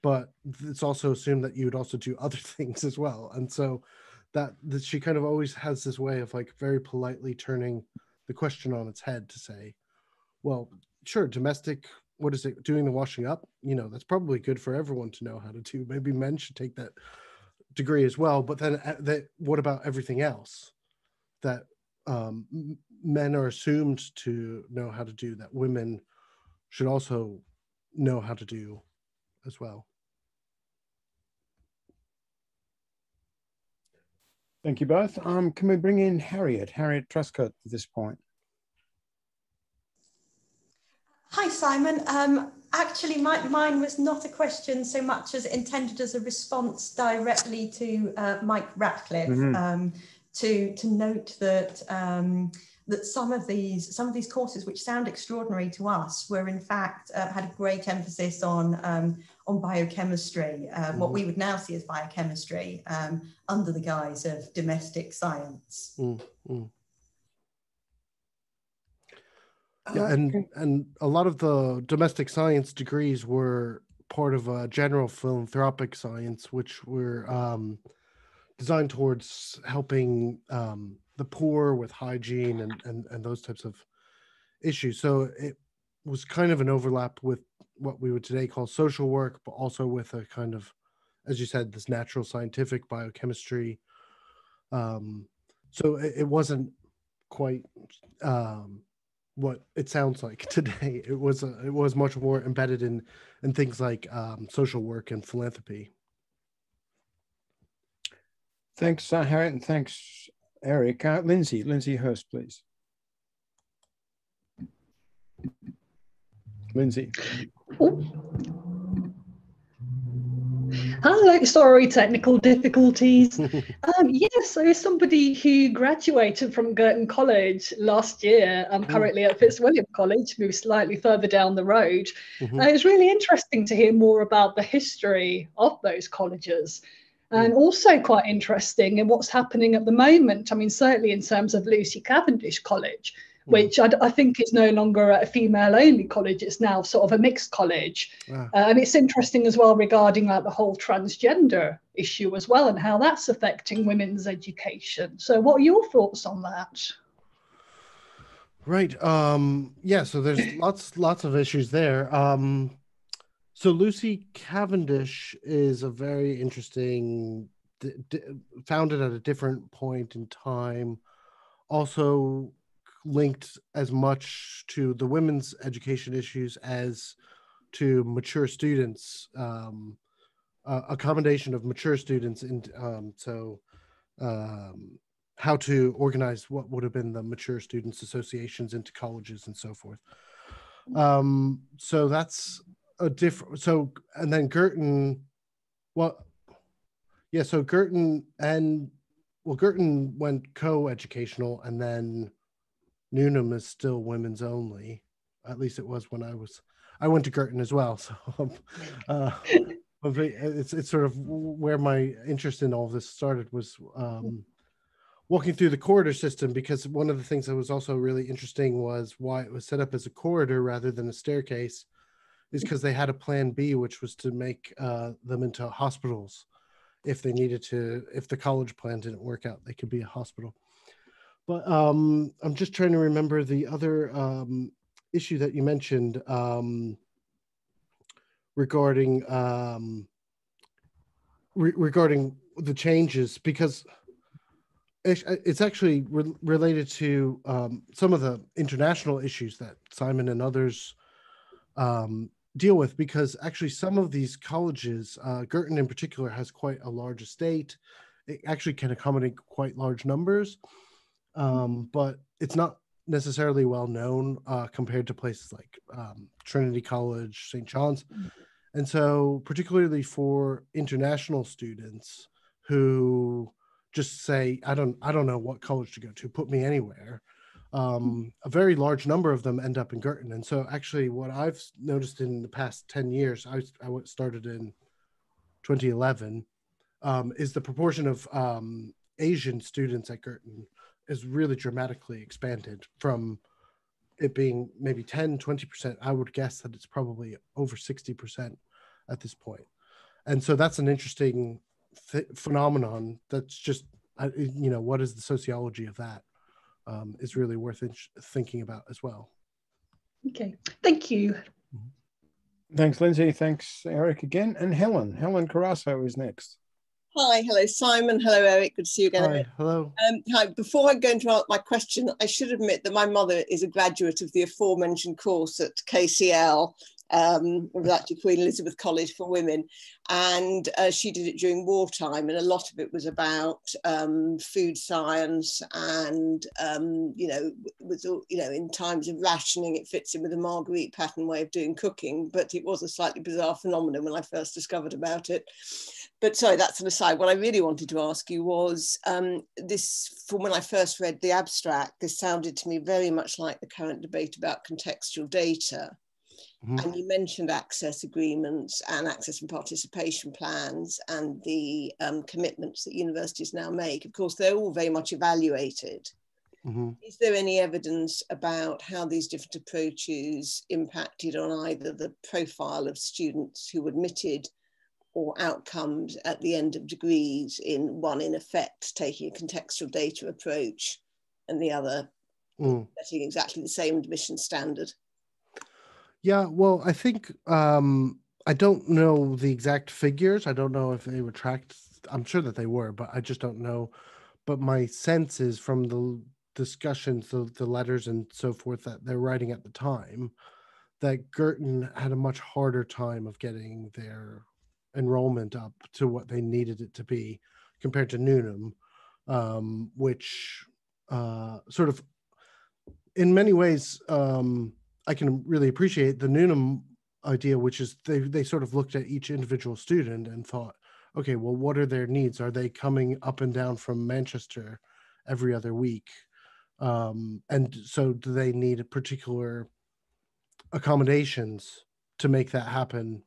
but it's also assumed that you would also do other things as well. And so that, that she kind of always has this way of like very politely turning the question on its head to say well sure domestic what is it doing the washing up? You know that's probably good for everyone to know how to do. Maybe men should take that degree as well but then uh, that what about everything else that um, men are assumed to know how to do that women should also know how to do as well?
Thank you both. Um, can we bring in harriet? Harriet truscott at this point
Hi, Simon. Um, actually, my, mine was not a question so much as intended as a response directly to uh, Mike Ratcliffe. Mm-hmm. Um, to to note that um, that some of these some of these courses, which sound extraordinary to us, were in fact uh, had a great emphasis on um, on biochemistry, uh, mm-hmm. what we would now see as biochemistry, um, under the guise of domestic science. Mm-hmm
yeah, and and a lot of the domestic science degrees were part of a general philanthropic science, which were um, designed towards helping um, the poor with hygiene and, and and those types of issues. So it was kind of an overlap with what we would today call social work, but also with a kind of, as you said, this natural scientific biochemistry. Um, so it, it wasn't quite um, what it sounds like today. It was uh, it was much more embedded in in things like um, social work and philanthropy.
Thanks, uh, Harriet, and thanks, Eric. Uh, Lindsay, Lindsay Hurst, please. Lindsay.
Hello, sorry, technical difficulties. um, yes, yeah, so somebody who graduated from Girton College last year, I'm mm. currently at Fitzwilliam College, moved slightly further down the road. Mm-hmm. Uh, it's really interesting to hear more about the history of those colleges and mm. also quite interesting in what's happening at the moment. I mean, certainly in terms of Lucy Cavendish College. Which I, I, think is no longer a female only college it's now sort of a mixed college. Ah. uh, and it's interesting as well regarding like the whole transgender issue as well and how that's affecting women's education. So what are your thoughts on that?
Right um yeah so there's lots lots of issues there. Um so lucy cavendish is a very interesting d- d- founded at a different point in time. Also linked as much to the women's education issues as to mature students um, uh, accommodation of mature students and um, so um, how to organize what would have been the mature students associations into colleges and so forth. Um, so that's a different. So and then Girton, well, yeah. So Girton and well, Girton went co-educational, and then Newnham is still women's only. At least it was when I was. I went to Girton as well, so um, uh, it's it's sort of where my interest in all this started was um, walking through the corridor system because one of the things that was also really interesting was why it was set up as a corridor rather than a staircase is because they had a plan B, which was to make uh, them into hospitals if they needed to, if the college plan didn't work out, they could be a hospital. But um, I'm just trying to remember the other um, issue that you mentioned um, regarding um, re regarding the changes because it's actually re related to um, some of the international issues that Simon and others um, deal with because actually some of these colleges, uh, Girton in particular, has quite a large estate. It actually can accommodate quite large numbers, um, but it's not necessarily well known uh, compared to places like um, Trinity College, St. John's. And so, particularly for international students who just say, I don't, I don't know what college to go to, put me anywhere um, a very large number of them end up in Girton. And so, actually, what I've noticed in the past 10 years, I, I started in 2011, um, is the proportion of um, Asian students at Girton is really dramatically expanded from it being maybe 10, 20%. I would guess that it's probably over 60% at this. And so, that's an interesting th- phenomenon that's just, you know, what is the sociology of that? um, is really worth thinking about as well.
Okay, thank you.
Mm-hmm. Thanks, Lindsay. Thanks, Eric, again. And Helen. Helen Carasso is next.
Hi, hello, Simon. Hello, Eric. Good to see you again.
Hi, hello.
Um, hi. Before I go into my question, I should admit that my mother is a graduate of the aforementioned course at KCL um, it was actually Queen Elizabeth College for Women, and uh, she did it during wartime, and a lot of it was about um, food science and um, you know, was you know, in times of rationing, it fits in with the Marguerite Patten way of doing cooking, but it was a slightly bizarre phenomenon when I first discovered about it. But sorry, that's an aside. What I really wanted to ask you was um, this: from when I first read the abstract, this sounded to me very much like the current debate about contextual data Mm-hmm. And you mentioned access agreements and access and participation plans and the um, commitments that universities now make. Of course, they're all very much evaluated. Mm-hmm. Is there any evidence about how these different approaches impacted on either the profile of students who admitted or outcomes at the end of degrees in one, in effect, taking a contextual data approach and the other mm. setting exactly the same admission standard?
Yeah, well, I think um, I don't know the exact figures. I don't know if they were tracked. I'm sure that they were, but I just don't know. But my sense is from the discussions, the, the letters and so forth that they're writing at the time, that Girton had a much harder time of getting their enrollment up to what they needed it to be compared to Newnham, um, which uh, sort of, in many ways, um, I can really appreciate the Newnham idea, which is they they sort of looked at each individual student and thought, okay, well, what are their needs? Are they coming up and down from Manchester every other week? Um, and so, do they need a particular accommodations to make that happen?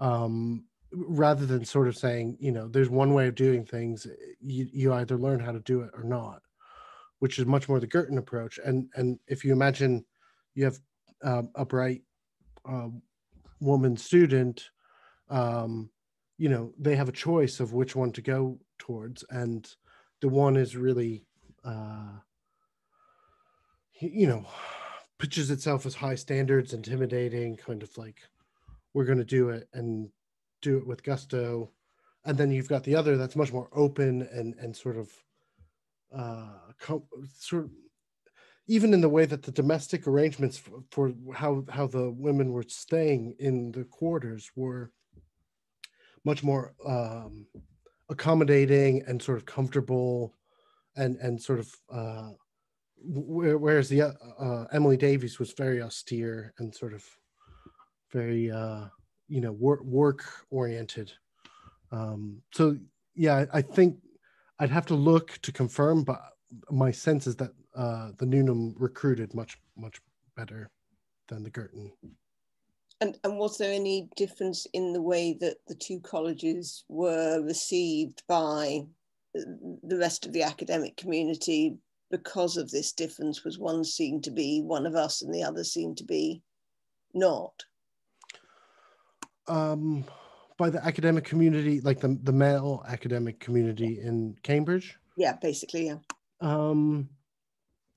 Um, rather than sort of saying, you know, there's one way of doing things, you, you either learn how to do it or not, which is much more the Girton approach. And and if you imagine you have um, a bright uh, woman student, um, you know, they have a choice of which one to go towards, and the one is really, uh, you know, pitches itself as high standards, intimidating, kind of like we're going to do it and do it with gusto, and then you've got the other that's much more open and and sort of uh, com- sort of even in the way that the domestic arrangements for, for, how how the women were staying in the quarters were much more um, accommodating and sort of comfortable and and sort of uh, whereas the uh, Emily Davies was very austere and sort of very uh, you know work work oriented. Um, so yeah, I think I'd have to look to confirm, but my sense is that uh, the Newnham recruited much much better than the Girton.
And, and was there any difference in the way that the two colleges were received by the rest of the academic community because of this difference? Was one seen to be one of us and the other seemed to be not?
Um, by the academic community, like the, the male academic community in Cambridge?
Yeah, basically, yeah.
Um,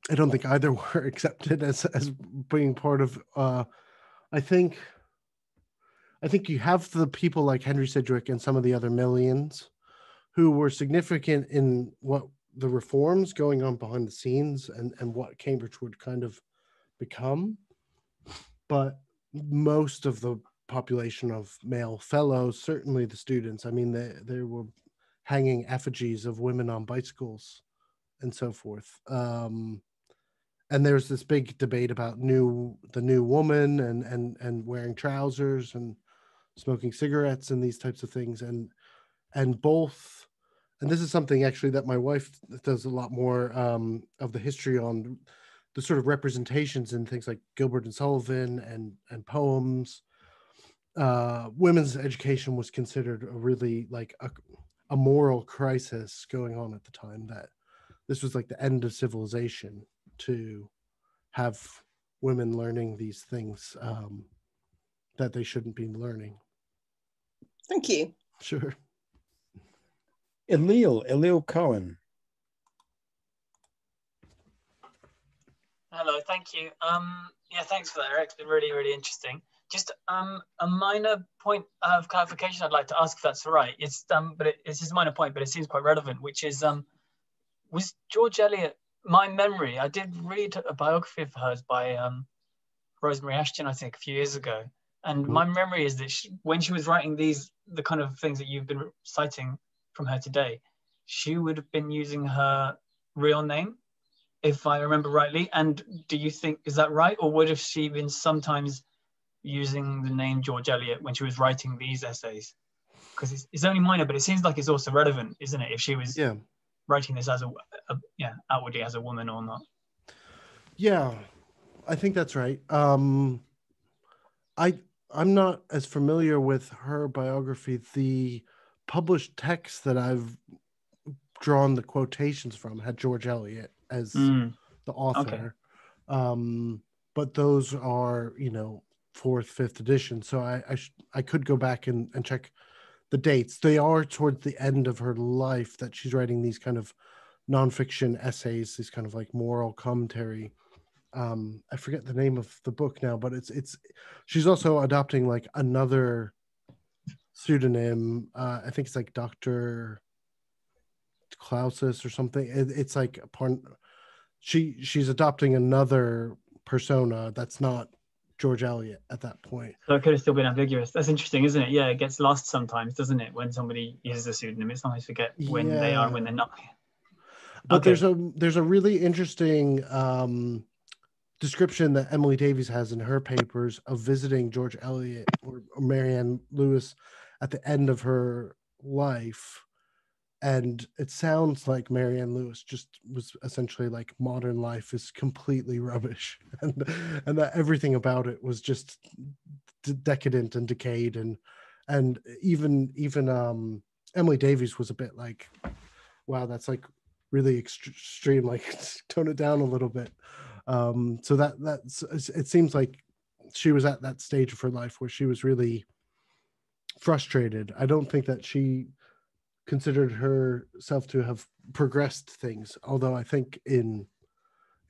I don't think either were accepted as as being part of. Uh, I think. I think you have the people like Henry Sidgwick and some of the other millions, who were significant in what the reforms going on behind the scenes and and what Cambridge would kind of become, but most of the population of male fellows, certainly the students. I mean, they they were hanging effigies of women on bicycles and so forth. Um, and there's this big debate about new the new woman and and and wearing trousers and smoking cigarettes and these types of things and and both and this is something actually that my wife does a lot more um, of the history on the sort of representations in things like Gilbert and Sullivan and and poems. Uh, women's education was considered a really like a, a moral crisis going on at the time. That this was like the end of civilization to have women learning these things um, that they shouldn't be learning.
Thank you.
Sure.
Elil, Elil Cohen.
Hello, thank you. Um, yeah, thanks for that, Eric. It's been really, really interesting. Just um, a minor point of clarification I'd like to ask if that's all right. It's um, but it, it's just a minor point, but it seems quite relevant, which is um, was George Eliot my memory? I did read a biography of hers by um, Rosemary Ashton, I think, a few years ago, and mm-hmm. my memory is that she, when she was writing these, the kind of things that you've been citing from her today, she would have been using her real name, if I remember rightly. And do you think is that right, or would have she been sometimes using the name George Eliot when she was writing these essays? Because it's, it's only minor, but it seems like it's also relevant, isn't it? If she was
yeah.
Writing this as a, a yeah outwardly as a woman or not.
Yeah, I think that's right. Um, I I'm not as familiar with her biography. The published text that I've drawn the quotations from had George Eliot as mm. the author. Okay. Um, but those are, you know, fourth, fifth edition. So I I, sh- I could go back and, and check the dates. They are towards the end of her life that she's writing these kind of nonfiction essays, these kind of like moral commentary. Um, I forget the name of the book now, but it's it's she's also adopting like another pseudonym. Uh, I think it's like Doctor Clausus or something. It, it's like a part. She she's adopting another persona that's not George Eliot at that point.
So it could have still been ambiguous. That's interesting, isn't it? Yeah, it gets lost sometimes, doesn't it? When somebody uses a pseudonym, it's nice to forget when yeah. they are when they're not.
But okay. there's a there's a really interesting um, description that Emily Davies has in her papers of visiting George Eliot or, or Marian Lewes at the end of her life and it sounds like Marian Lewes just was essentially like modern life is completely rubbish, and and that everything about it was just decadent and decayed, and and even even um Emily Davies was a bit like, wow, that's like really extreme. Like tone it down a little bit. Um, so that that's it seems like she was at that stage of her life where she was really frustrated. I don't think that she considered herself to have progressed things, although I think in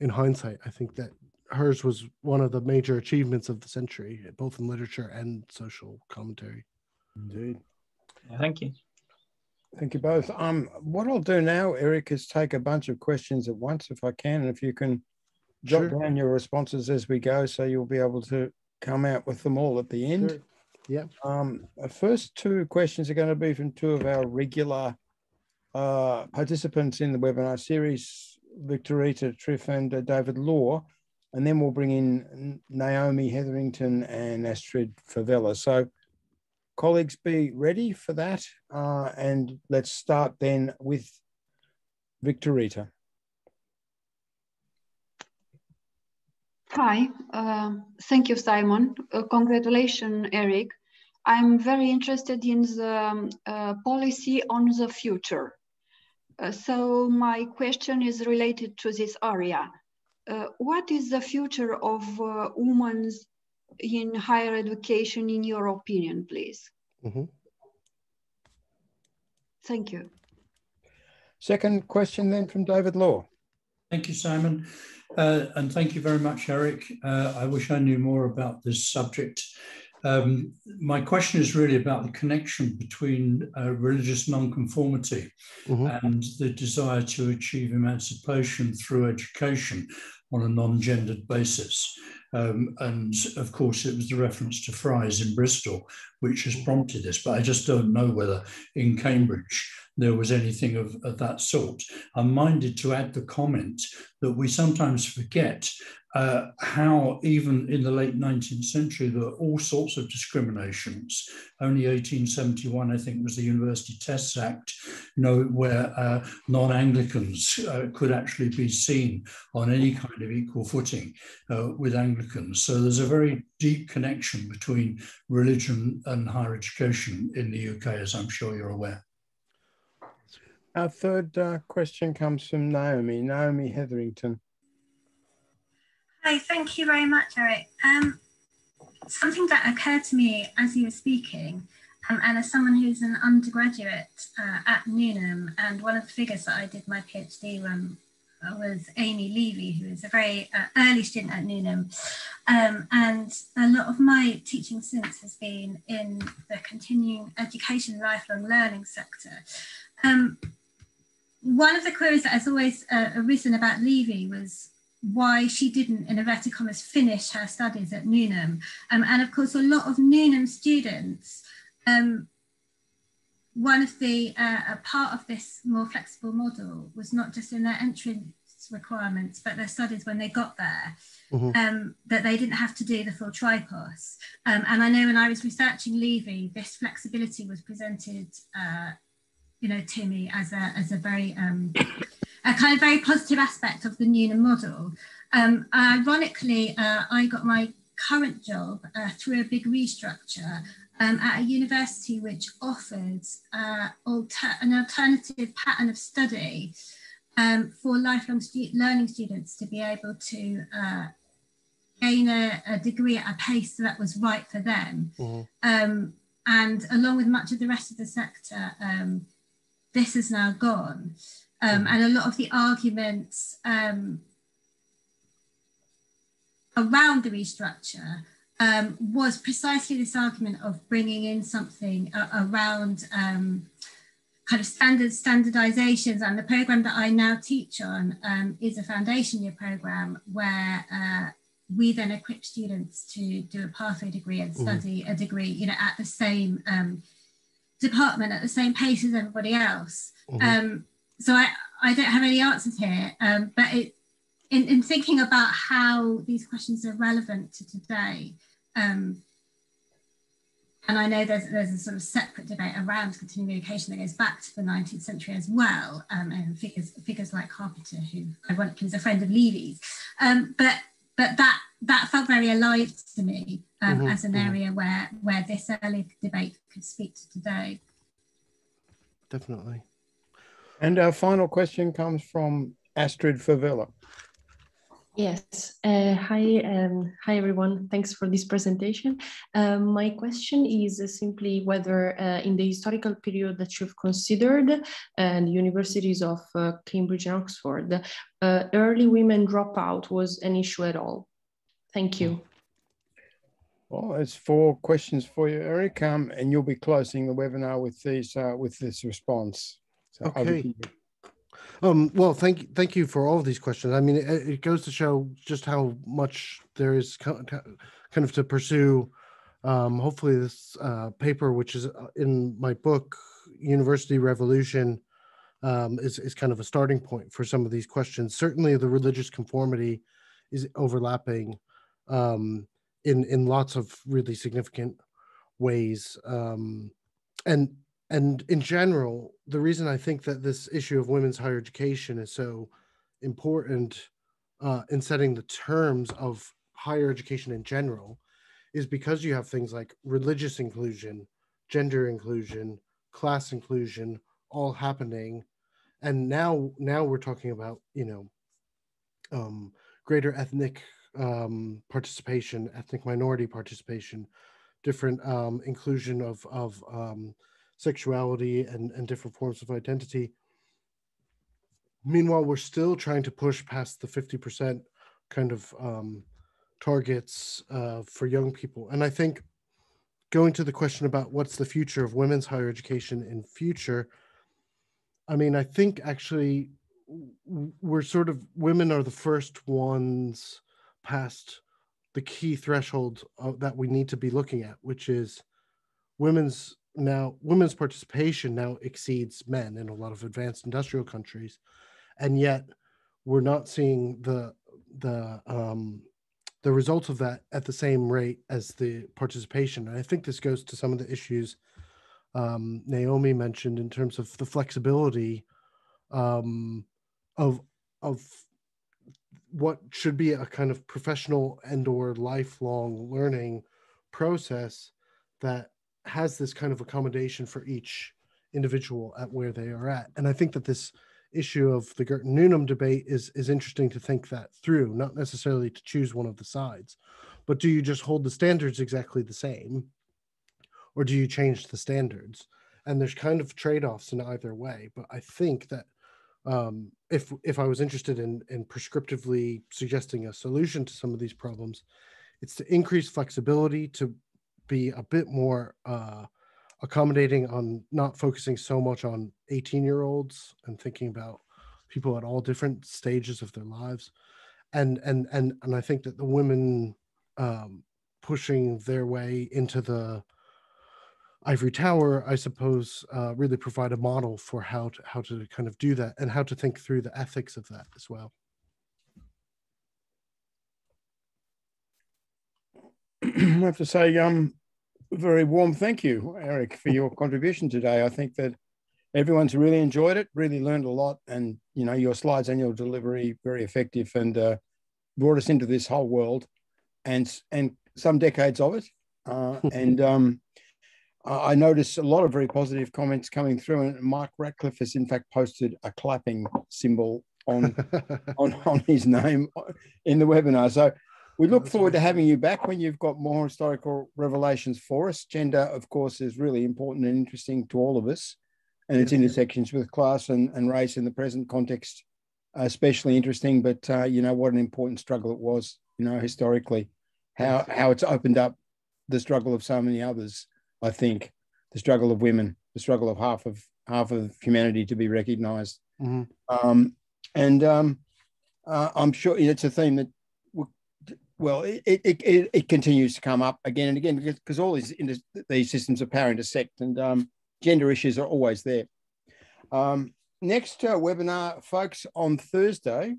in hindsight, I think that hers was one of the major achievements of the century, both in literature and social commentary.
Indeed.
Thank you.
Thank you both. Um, what I'll do now, Eric, is take a bunch of questions at once, if I can, and if you can jot sure. down your responses as we go, so you'll be able to come out with them all at the end. Sure.
Yeah.
Um, the first two questions are going to be from two of our regular uh, participants in the webinar series, Victorita Triff and uh, David Law, and then we'll bring in Naomi Hetherington and Astrid Favela. So colleagues, be ready for that. Uh, and let's start then with Victorita.
Hi, uh, thank you, Simon. Uh, congratulations, Eric. I'm very interested in the um, uh, policy on the future. Uh, so my question is related to this area. Uh, what is the future of uh, women in higher education in your opinion, please? Mm -hmm. Thank you.
Second question then from David Law.
Thank you, Simon. Uh, and thank you very much, Eric. Uh, I wish I knew more about this subject. Um, my question is really about the connection between uh, religious nonconformity mm-hmm. and the desire to achieve emancipation through education on a non gendered basis. Um, and of course, it was the reference to Fry's in Bristol, which has prompted this. But I just don't know whether in Cambridge there was anything of, of that sort. I'm minded to add the comment that we sometimes forget uh, how even in the late 19th century there were all sorts of discriminations. Only 1871, I think, was the University Tests Act, you know, where uh, non-Anglicans uh, could actually be seen on any kind of equal footing uh, with Anglicans. So there's a very deep connection between religion and higher education in the UK, as I'm sure you're aware.
Our third uh, question comes from Naomi, Naomi Hetherington.
Hi, thank you very much, Eric. Um, something that occurred to me as you were speaking, um, and as someone who's an undergraduate uh, at Newnham, and one of the figures that I did my PhD on was Amy Levy, who is a very uh, early student at Newnham. Um, and a lot of my teaching since has been in the continuing education, lifelong learning sector. Um, one of the queries that has always uh, arisen about Levy was why she didn't, in inverted commas, finish her studies at Newnham. Um, and of course, a lot of Newnham students, um, one of the, uh, a part of this more flexible model was not just in their entrance requirements, but their studies when they got there, mm-hmm. um, that they didn't have to do the full tripos. Um, and I know when I was researching Levy, this flexibility was presented uh, you know, to me as a, as a very, um, a kind of very positive aspect of the Newnham model. Um, ironically, uh, I got my current job uh, through a big restructure um, at a university which offered uh, alter an alternative pattern of study um, for lifelong stu learning students to be able to uh, gain a, a, degree at a pace that was right for them. Mm -hmm. um, and along with much of the rest of the sector, um, this is now gone. Um, and a lot of the arguments um, around the restructure um, was precisely this argument of bringing in something uh, around um, kind of standard standardizations. And the program that I now teach on um, is a foundation year program where uh, we then equip students to do a pathway degree and mm-hmm. study mm. a degree, you know, at the same um, department at the same pace as everybody else. Mm-hmm. So I, I don't have any answers here, um, but it, in, in thinking about how these questions are relevant to today, um, and I know there's, there's a sort of separate debate around continuing education that goes back to the 19th century as well, um, and figures, figures like Carpenter, who I ironically is a friend of Levy's. Um, but but that that felt very alive to me um, mm-hmm, as an mm-hmm. area where where this early debate could speak to today.
Definitely.
And our final question comes from Astrid Favela.
Yes. Uh, hi, um, hi everyone. Thanks for this presentation. Um, my question is simply whether uh, in the historical period that you've considered and uh, universities of uh, Cambridge and Oxford, uh, early women dropout was an issue at all. Thank you.
Well, it's four questions for you, Eric, um, and you'll be closing the webinar with these uh, with this response.
So okay. Um, well, thank you, thank you for all of these questions. I mean, it, it goes to show just how much there is kind of to pursue. Um, hopefully, this uh, paper, which is uh, in my book, University Revolution, um, is, is kind of a starting point for some of these questions. Certainly, the religious conformity is overlapping um, in in lots of really significant ways, um, and and in general, the reason I think that this issue of women's higher education is so important uh, in setting the terms of higher education in general is because you have things like religious inclusion, gender inclusion, class inclusion all happening. And now now we're talking about you know um, greater ethnic um, participation ethnic minority participation different um, inclusion of of um, sexuality and and different forms of identity. Meanwhile we're still trying to push past the 50% kind of um, targets uh, for young people. And i think going to the question about what's the future of women's higher education in future I mean, I think actually we're sort of women are the first ones past the key threshold that we need to be looking at, which is women's now women's participation now exceeds men in a lot of advanced industrial countries, and yet we're not seeing the the um, the results of that at the same rate as the participation. And I think this goes to some of the issues um, Naomi mentioned in terms of the flexibility um, of of what should be a kind of professional and or lifelong learning process that has this kind of accommodation for each individual at where they are at and i think that this issue of the girton newnham debate is is interesting to think that through not necessarily to choose one of the sides but do you just hold the standards exactly the same or do you change the standards? And there's kind of trade-offs in either way. But I think that um, if if I was interested in in prescriptively suggesting a solution to some of these problems, it's to increase flexibility, to be a bit more uh, accommodating on not focusing so much on 18 year olds and thinking about people at all different stages of their lives. And and and and i think that the women um, pushing their way into the ivory tower i suppose uh, really provide a model for how to how to kind of do that and how to think through the ethics of that as well.
I have to say um very warm thank you eric for your contribution today i think that everyone's really enjoyed it really learned a lot and you know your slides and your delivery very effective and uh, brought us into this whole world and and some decades of it uh, and um I noticed a lot of very positive comments coming through, and Mark Ratcliffe has in fact posted a clapping symbol on on, on his name in the webinar. So we look That's forward to having you back when you've got more historical revelations for us. Gender, of course, is really important and interesting to all of us, and its intersections with class and, and race in the present context, especially interesting. But uh, you know what an important struggle it was, you know, historically, how how it's opened up the struggle of so many others I think, the struggle of women, the struggle of half of half of humanity to be recognized. Mm-hmm. Um, and um, uh, I'm sure it's a theme that, well, it, it, it, it, continues to come up again and again because, because all these, these systems are power intersect and um, gender issues are always there. Um, next uh, webinar, folks, on Thursday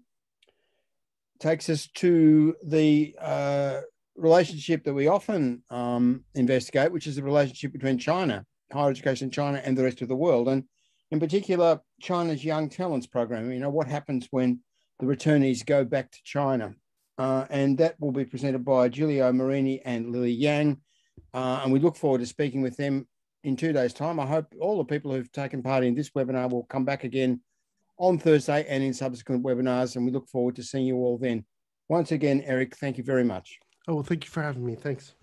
takes us to the uh, relationship that we often um, investigate, which is the relationship between China, higher education in China, and the rest of the world. And in particular, China's Young Talents Program. You know, what happens when the returnees go back to China? Uh, and that will be presented by Giulio Marini and Lily Yang. Uh, and we look forward to speaking with them in two days' time. I hope all the people who've taken part in this webinar will come back again on Thursday and in subsequent webinars. And we look forward to seeing you all then. Once again, Eric, thank you very much.
Oh, well, thank you for having me. Thanks.